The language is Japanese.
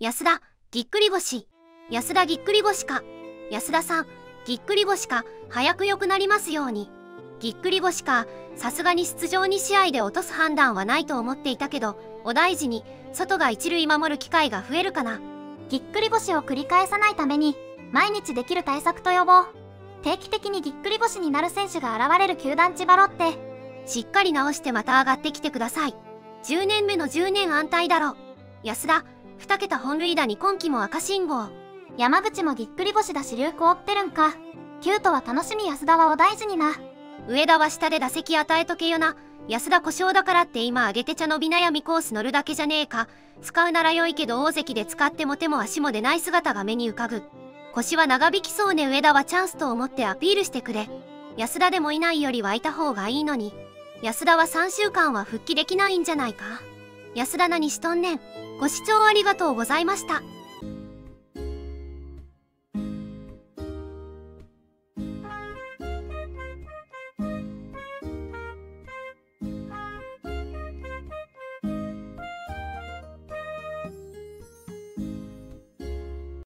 安田、ぎっくり腰。安田ぎっくり腰か。安田さん、ぎっくり腰か、早く良くなりますように。ぎっくり腰か、さすがに出場2試合で落とす判断はないと思っていたけど、お大事に、外が一塁守る機会が増えるかな。ぎっくり腰を繰り返さないために、毎日できる対策と予防。定期的にぎっくり腰になる選手が現れる球団千葉ロッテ。しっかり直してまた上がってきてください。10年目の10年安泰だろ。安田、2桁本塁打に今季も赤信号。山口もぎっくり腰だし流行ってるんか。キュートは楽しみ安田はお大事にな。上田は下で打席与えとけよな。安田故障だからって今上げて茶のび悩みコース乗るだけじゃねえか。使うなら良いけど大関で使っても手も足も出ない姿が目に浮かぶ。腰は長引きそうね上田はチャンスと思ってアピールしてくれ。安田でもいないよりはいた方がいいのに。安田は3週間は復帰できないんじゃないか安田何しとんねん。ご視聴ありがとうございました。